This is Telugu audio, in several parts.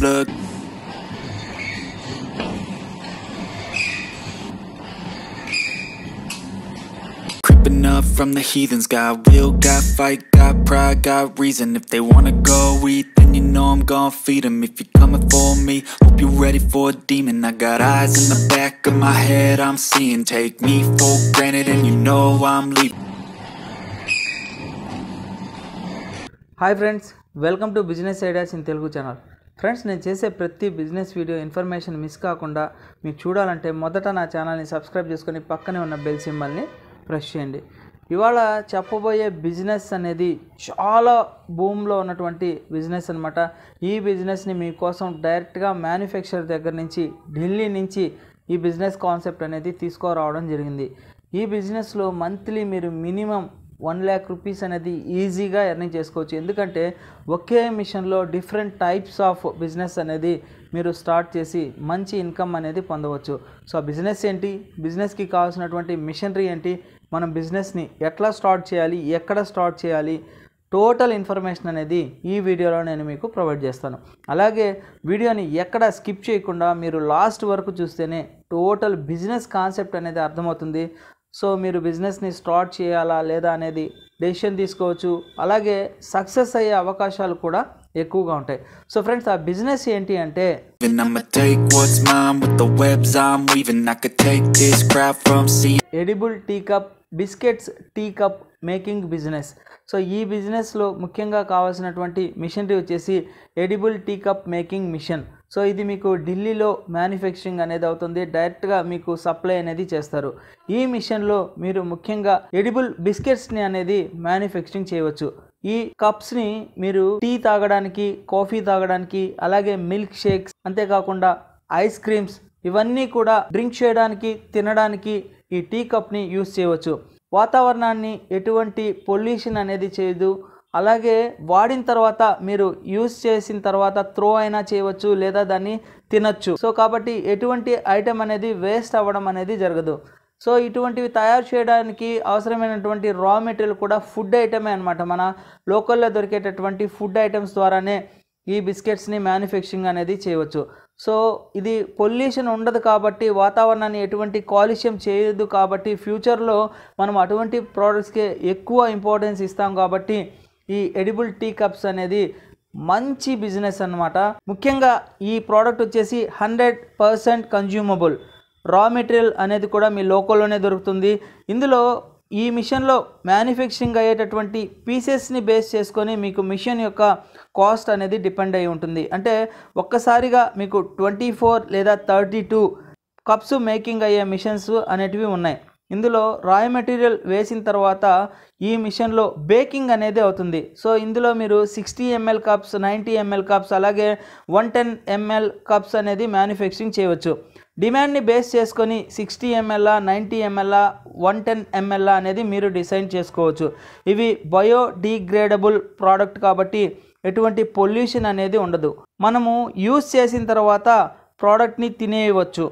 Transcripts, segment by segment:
blood. Creeping up from the heathens, got will, got fight, got pride, got reason. If they wanna go eat, then you know I'm gon' feed them. If you're coming for me, hope you're ready for a demon. I got eyes in the back of my head, I'm seeing. Take me for granted, and you know I'm leaving. Hi friends welcome to business ideas in Telugu channel friends నేను చేసే ప్రతి బిజినెస్ వీడియో ఇన్ఫర్మేషన్ మిస్ కాకుండా మీరు చూడాలంటే మొదట నా ఛానల్ని సబ్స్క్రైబ్ చేసుకొని పక్కనే ఉన్న బెల్ సింబల్ని ప్రెస్ చేయండి. ఇవాళ చెప్పబోయే బిజినెస్ అనేది చాలా భూమిలో ఉన్నటువంటి బిజినెస్ అనమాట ఈ బిజినెస్ని మీకోసం డైరెక్ట్గా మ్యానుఫ్యాక్చర్ దగ్గర నుంచి ఢిల్లీ నుంచి ఈ బిజినెస్ కాన్సెప్ట్ అనేది తీసుకురావడం జరిగింది. ఈ బిజినెస్లో మంత్లీ మీరు మినిమం వన్ ల్యాక్ రూపీస్ అనేది ఈజీగా ఎర్నింగ్ చేసుకోవచ్చు. ఎందుకంటే ఒకే మిషన్లో డిఫరెంట్ టైప్స్ ఆఫ్ బిజినెస్ అనేది మీరు స్టార్ట్ చేసి మంచి ఇన్కమ్ అనేది పొందవచ్చు. సో ఆ బిజినెస్ ఏంటి? బిజినెస్కి కావాల్సినటువంటి మిషనరీ ఏంటి? మనం బిజినెస్ని ఎట్లా స్టార్ట్ చేయాలి? ఎక్కడ స్టార్ట్ చేయాలి? టోటల్ ఇన్ఫర్మేషన్ అనేది ఈ వీడియోలో నేను మీకు ప్రొవైడ్ చేస్తాను. అలాగే వీడియోని ఎక్కడ స్కిప్ చేయకుండా మీరు లాస్ట్ వరకు చూస్తేనే టోటల్ బిజినెస్ కాన్సెప్ట్ అనేది అర్థమవుతుంది. సో మీరు బిజినెస్ని స్టార్ట్ చేయాలా లేదా అనేది డెసిషన్ తీసుకోవచ్చు. అలాగే సక్సెస్ అయ్యే అవకాశాలు కూడా ఎక్కువగా ఉంటాయి. సో ఫ్రెండ్స్ ఆ బిజినెస్ ఏంటి అంటే. Edible tea cup biscuits tea cup making business so ఈ బిజినెస్లో ముఖ్యంగా కావాల్సినటువంటి మిషనరీ వచ్చేసి edible tea cup making machine so ఇది మీకు ఢిల్లీలో మ్యానుఫ్యాక్చరింగ్ అనేది అవుతుంది. డైరెక్ట్గా మీకు సప్లై అనేది చేస్తారు. ఈ మిషన్లో మీరు ముఖ్యంగా ఎడిబుల్ బిస్కెట్స్ని అనేది మ్యానుఫ్యాక్చరింగ్ చేయవచ్చు. ఈ కప్స్ని మీరు టీ తాగడానికి కాఫీ తాగడానికి అలాగే మిల్క్ షేక్స్ అంతేకాకుండా ఐస్ క్రీమ్స్ ఇవన్నీ కూడా డ్రింక్ చేయడానికి తినడానికి ఈ టీ కప్ని యూస్ చేయవచ్చు. వాతావరణాన్ని ఎటువంటి పొల్యూషన్ అనేది చేయదు. అలాగే వాడిన తర్వాత మీరు యూస్ చేసిన తర్వాత త్రో అయినా చేయవచ్చు లేదా దాన్ని తినచ్చు. సో కాబట్టి ఎటువంటి ఐటెం అనేది వేస్ట్ అవ్వడం అనేది జరగదు. సో ఇటువంటివి తయారు చేయడానికి అవసరమైనటువంటి రా మెటీరియల్ కూడా ఫుడ్ ఐటమే అనమాట మన లోకల్లో దొరికేటటువంటి ఫుడ్ ఐటమ్స్ ద్వారానే ఈ బిస్కెట్స్ని మ్యానుఫ్యాక్చరింగ్ అనేది చేయవచ్చు. సో ఇది పొల్యూషన్ ఉండదు కాబట్టి వాతావరణాన్ని ఎటువంటి కాలుష్యం చేయదు కాబట్టి ఫ్యూచర్లో మనం అటువంటి ప్రోడక్ట్స్కి ఎక్కువ ఇంపార్టెన్స్ ఇస్తాం కాబట్టి ఈ ఎడిబుల్ టీ కప్స్ అనేది మంచి బిజినెస్ అన్నమాట. ముఖ్యంగా ఈ ప్రోడక్ట్ వచ్చేసి hundred percent consumable raw material అనేది కూడా మీ లోకల్లోనే దొరుకుతుంది. ఇందులో ఈ మిషన్లో మ్యానుఫ్యాక్చరింగ్ అయ్యేటటువంటి పీసెస్ని బేస్ చేసుకొని మీకు మిషన్ యొక్క కాస్ట్ అనేది డిపెండ్ అయి ఉంటుంది. అంటే ఒక్కసారిగా మీకు ట్వంటీ ఫోర్ లేదా థర్టీ టూ కప్స్ మేకింగ్ అయ్యే మిషన్స్ అనేటివి ఉన్నాయి. ఇందులో రాయ్ మెటీరియల్ వేసిన తర్వాత ఈ మిషన్లో బేకింగ్ అనేది అవుతుంది. సో ఇందులో మీరు sixty ML cups ninety ML cups అలాగే వన్ టెన్ ఎంఎల్ కప్స్ అనేది మ్యానుఫ్యాక్చరింగ్ చేయవచ్చు. డిమాండ్ని బేస్ చేసుకొని sixty ML ninety ML one ten ML అనేది మీరు డిసైడ్ చేసుకోవచ్చు. ఇవి బయోడీగ్రేడబుల్ ప్రోడక్ట్ కాబట్టి ఎటువంటి పొల్యూషన్ అనేది ఉండదు. మనము యూస్ చేసిన తర్వాత ప్రోడక్ట్ని తినేయవచ్చు.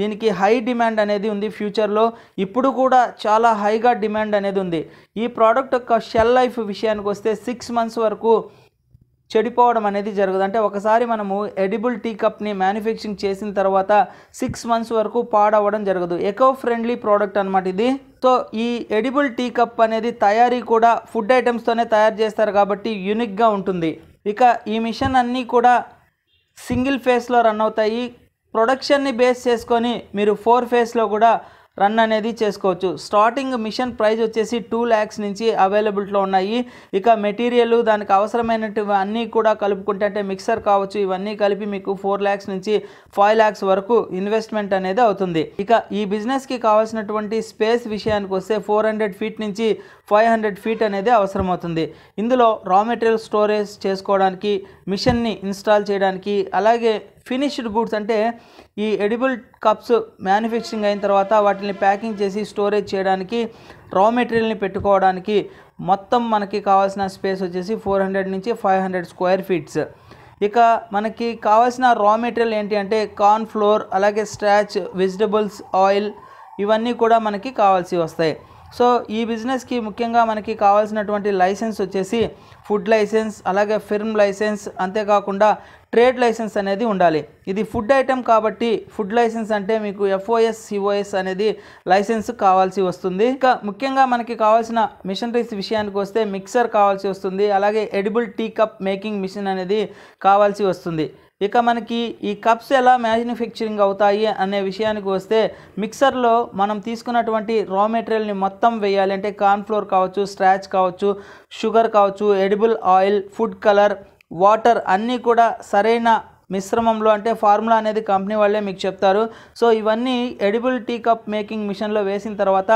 దీనికి హై డిమాండ్ అనేది ఉంది ఫ్యూచర్లో ఇప్పుడు కూడా చాలా హైగా డిమాండ్ అనేది ఉంది. ఈ ప్రోడక్ట్ యొక్క షెల్ లైఫ్ విషయానికి వస్తే సిక్స్ మంత్స్ వరకు చెడిపోవడం అనేది జరగదు. అంటే ఒకసారి మనము ఎడిబుల్ టీ కప్ని మ్యానుఫ్యాక్చరింగ్ చేసిన తర్వాత సిక్స్ మంత్స్ వరకు పాడవడం జరగదు. ఎకో ఫ్రెండ్లీ ప్రోడక్ట్ అనమాట ఇది. సో ఈ ఎడిబుల్ టీ కప్ అనేది తయారీ కూడా ఫుడ్ ఐటమ్స్తోనే తయారు చేస్తారు కాబట్టి యూనిక్గా ఉంటుంది. ఇక ఈ మిషన్ అన్నీ కూడా సింగిల్ ఫేస్లో రన్ అవుతాయి. ప్రొడక్షన్ని బేస్ చేసుకొని మీరు ఫోర్ ఫేస్లో కూడా రన్ అనేది చేసుకోవచ్చు. స్టార్టింగ్ మిషన్ ప్రైస్ వచ్చేసి టూ ల్యాక్స్ నుంచి అవైలబిలిటీలో ఉన్నాయి. ఇక మెటీరియల్ దానికి అవసరమైనటువంటి అన్నీ కూడా కలుపుకుంటే అంటే మిక్సర్ కావచ్చు ఇవన్నీ కలిపి మీకు ఫోర్ ల్యాక్స్ నుంచి ఫైవ్ ల్యాక్స్ వరకు ఇన్వెస్ట్మెంట్ అనేది అవుతుంది. ఇక ఈ బిజినెస్కి కావాల్సినటువంటి స్పేస్ విషయానికి వస్తే ఫోర్ హండ్రెడ్ ఫీట్ నుంచి ఫైవ్ హండ్రెడ్ ఫీట్ అనేది అవసరమవుతుంది. ఇందులో రా మెటీరియల్ స్టోరేజ్ చేసుకోవడానికి మిషన్ని ఇన్స్టాల్ చేయడానికి అలాగే ఫినిష్డ్ గూడ్స్ అంటే ఈ ఎడిబుల్ కప్స్ మ్యానుఫ్యాక్చరింగ్ అయిన తర్వాత వాటిని ప్యాకింగ్ చేసి స్టోరేజ్ చేయడానికి రా మెటీరియల్ని పెట్టుకోవడానికి మొత్తం మనకి కావాల్సిన స్పేస్ వచ్చేసి ఫోర్ హండ్రెడ్ నుంచి ఫైవ్ హండ్రెడ్ స్క్వేర్ ఫీట్స్. ఇక మనకి కావాల్సిన రా మెటీరియల్ ఏంటి అంటే కార్న్ ఫ్లోర్ అలాగే స్ట్రాచ్ వెజిటబుల్స్ ఆయిల్ ఇవన్నీ కూడా మనకి కావాల్సి వస్తాయి. సో ఈ బిజినెస్కి ముఖ్యంగా మనకి కావాల్సినటువంటి లైసెన్స్ వచ్చేసి ఫుడ్ లైసెన్స్ అలాగే ఫిర్మ్ లైసెన్స్ అంతేకాకుండా ట్రేడ్ లైసెన్స్ అనేది ఉండాలి. ఇది ఫుడ్ ఐటెం కాబట్టి ఫుడ్ లైసెన్స్ అంటే మీకు ఎఫ్ఓఎస్ సిఓఎస్ అనేది లైసెన్స్ కావాల్సి వస్తుంది. ఇంకా ముఖ్యంగా మనకి కావాల్సిన మిషనరీస్ విషయానికి వస్తే మిక్సర్ కావాల్సి వస్తుంది. అలాగే edible tea cup making machine అనేది కావాల్సి వస్తుంది. ఇక మనకి ఈ కప్స్ ఎలా మ్యానుఫ్యాక్చరింగ్ అవుతాయి అనే విషయానికి వస్తే మిక్సర్లో మనం తీసుకున్నటువంటి రా మెటీరియల్ని మొత్తం వేయాలి. అంటే కార్న్ఫ్లోర్ కావచ్చు స్ట్రాచ్ కావచ్చు షుగర్ కావచ్చు edible oil food colour water అన్నీ కూడా సరైన మిశ్రమంలో అంటే ఫార్ములా అనేది కంపెనీ వాళ్ళే మీకు చెప్తారు. సో ఇవన్నీ ఎడిబుల్ టీ కప్ మేకింగ్ మిషన్లో వేసిన తర్వాత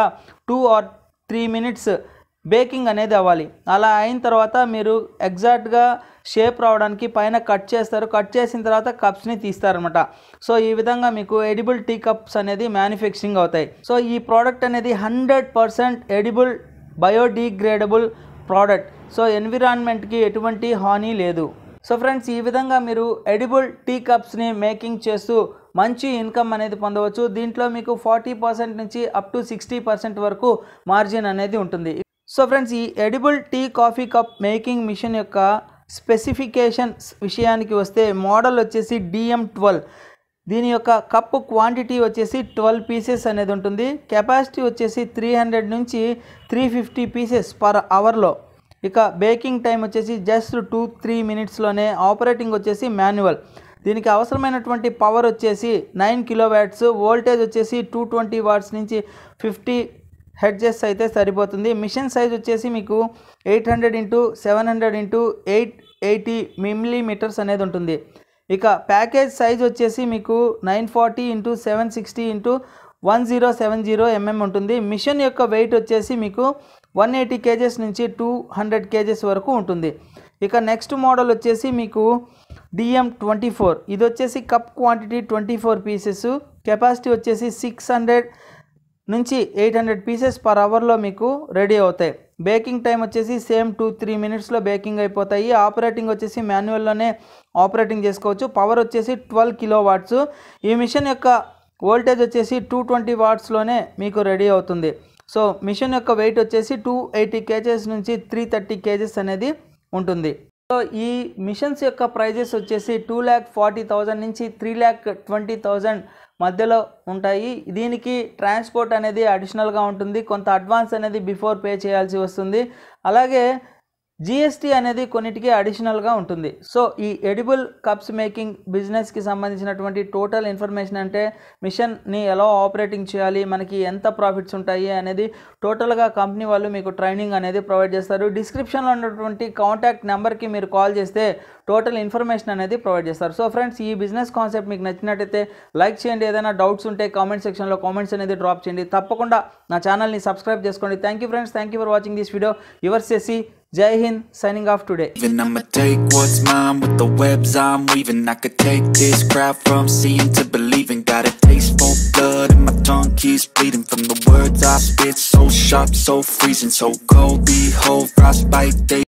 two or three minutes baking అనేది అవ్వాలి. అలా అయిన తర్వాత మీరు ఎగ్జాక్ట్గా షేప్ రావడానికి పైన కట్ చేస్తారు. కట్ చేసిన తర్వాత కప్స్ని తీస్తారనమాట సో ఈ విధంగా మీకు ఎడిబుల్ టీ కప్స్ అనేది మ్యానుఫ్యాక్చరింగ్ అవుతాయి. సో ఈ ప్రోడక్ట్ అనేది hundred percent edible biodegradable product so ఎన్విరాన్మెంట్కి ఎటువంటి హాని లేదు. సో ఫ్రెండ్స్ ఈ విధంగా మీరు ఎడిబుల్ టీ కప్స్ని మేకింగ్ చేస్తూ మంచి ఇన్కమ్ అనేది పొందవచ్చు. దీంట్లో మీకు ఫార్టీ పర్సెంట్ నుంచి అప్ టు సిక్స్టీ పర్సెంట్ వరకు మార్జిన్ అనేది ఉంటుంది. సో ఫ్రెండ్స్ ఈ edible tea coffee cup making machine యొక్క స్పెసిఫికేషన్స్ విషయానికి వస్తే మోడల్ వచ్చేసి డిఎం ట్వెల్వ్. దీని యొక్క కప్పు క్వాంటిటీ వచ్చేసి ట్వెల్వ్ పీసెస్ అనేది ఉంటుంది. కెపాసిటీ వచ్చేసి త్రీ హండ్రెడ్ నుంచి త్రీ ఫిఫ్టీ పీసెస్ పర్ అవర్లో. ఇక బేకింగ్ టైం వచ్చేసి జస్ట్ టూ త్రీ మినిట్స్లోనే ఆపరేటింగ్ వచ్చేసి మాన్యువల్. దీనికి అవసరమైనటువంటి పవర్ వచ్చేసి నైన్ కిలో వ్యాట్స్ వోల్టేజ్ వచ్చేసి టూ ట్వంటీ వాట్స్ నుంచి ఫిఫ్టీ హెడ్జెస్ అయితే సరిపోతుంది. మిషన్ సైజ్ వచ్చేసి మీకు eight hundred into seven hundred into eight eighty millimetres అనేది ఉంటుంది. ఇక ప్యాకేజ్ సైజ్ వచ్చేసి మీకు nine forty into seven sixty into one zero seven zero MM ఉంటుంది. మిషన్ యొక్క వెయిట్ వచ్చేసి మీకు వన్ ఎయిటీ కేజెస్ నుంచి టూ హండ్రెడ్ కేజెస్ వరకు ఉంటుంది. ఇక నెక్స్ట్ మోడల్ వచ్చేసి మీకు డిఎం ట్వంటీ ఫోర్. ఇది వచ్చేసి cup quantity twenty four pieces. Capacity వచ్చేసి సిక్స్ హండ్రెడ్ నుంచి ఎయిట్ హండ్రెడ్ పీసెస్ పర్ అవర్లో మీకు రెడీ అవుతాయి. బేకింగ్ టైం వచ్చేసి సేమ్ టూ త్రీ మినిట్స్లో బేకింగ్ అయిపోతాయి. ఆపరేటింగ్ వచ్చేసి మాన్యువల్లోనే ఆపరేటింగ్ చేసుకోవచ్చు. పవర్ వచ్చేసి ట్వెల్వ్ కిలో వాట్స్. ఈ మిషన్ యొక్క వోల్టేజ్ వచ్చేసి టూ ట్వంటీ వాట్స్లోనే మీకు రెడీ అవుతుంది. సో మిషన్ యొక్క వెయిట్ వచ్చేసి టూ ఎయిటీ కేజెస్ నుంచి త్రీ థర్టీ కేజెస్ అనేది ఉంటుంది. సో ఈ మిషన్స్ యొక్క ప్రైజెస్ వచ్చేసి టూ ల్యాక్ ఫార్టీ థౌజండ్ నుంచి త్రీ ల్యాక్ ట్వంటీ థౌజండ్ మధ్యలో ఉంటాయి. దీనికి ట్రాన్స్పోర్ట్ అనేది అడిషనల్గా ఉంటుంది. కొంత అడ్వాన్స్ అనేది బిఫోర్ పే చేయాల్సి వస్తుంది. అలాగే జిఎస్టీ అనేది కొన్నిటికి అడిషనల్గా ఉంటుంది. సో ఈ ఎడిబుల్ కప్స్ మేకింగ్ బిజినెస్కి సంబంధించినటువంటి టోటల్ ఇన్ఫర్మేషన్ అంటే మిషన్ని ఎలా ఆపరేటింగ్ చేయాలి మనకి ఎంత ప్రాఫిట్స్ ఉంటాయి అనేది టోటల్గా కంపెనీ వాళ్ళు మీకు ట్రైనింగ్ అనేది ప్రొవైడ్ చేస్తారు. డిస్క్రిప్షన్లో ఉన్నటువంటి కాంటాక్ట్ నెంబర్కి మీరు కాల్ చేస్తే టోటల్ ఇన్ఫర్మేషన్ అనేది ప్రొవైడ్ చేస్తారు. సో ఫ్రెండ్స్ ఈ బిజినెస్ కాన్సెప్ట్ మీకు నచ్చినట్టయితే లైక్ చేయండి. ఏదైనా డౌట్స్ ఉంటే కామెంట్ సెక్షన్లో కామెంట్స్ అనేది డ్రాప్ చేయండి. తప్పకుండా నా ఛానల్ని సబ్స్క్రైబ్ చేసుకోండి. Thank you friends thank you for watching this video your సెసి Jai Hind, signing off today. Even I'ma take what's mine with the webs I'm weaving. I could take this crowd from seeing to believing. Got a taste for blood and my tongue keeps bleeding from the words I spit. So sharp, so freezing, so cold. Behold, frostbite. They